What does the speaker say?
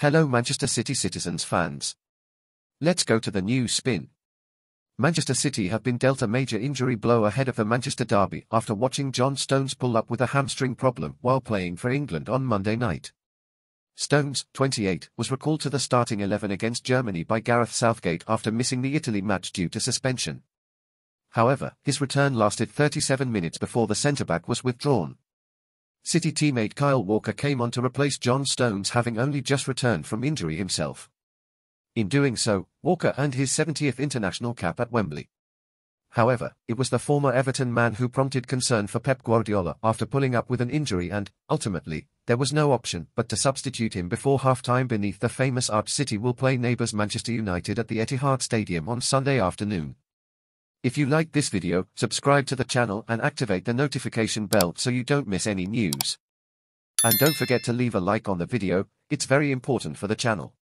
Hello Manchester City citizens fans. Let's go to the news spin. Manchester City have been dealt a major injury blow ahead of the Manchester derby after watching John Stones pull up with a hamstring problem while playing for England on Monday night. Stones, 28, was recalled to the starting 11 against Germany by Gareth Southgate after missing the Italy match due to suspension. However, his return lasted 37 minutes before the centre-back was withdrawn. City teammate Kyle Walker came on to replace John Stones having only just returned from injury himself. In doing so, Walker earned his 70th international cap at Wembley. However, it was the former Everton man who prompted concern for Pep Guardiola after pulling up with an injury and, ultimately, there was no option but to substitute him before half-time beneath the famous arch City will play neighbours Manchester United at the Etihad Stadium on Sunday afternoon. If you liked this video, subscribe to the channel and activate the notification bell so you don't miss any news. And don't forget to leave a like on the video, it's very important for the channel.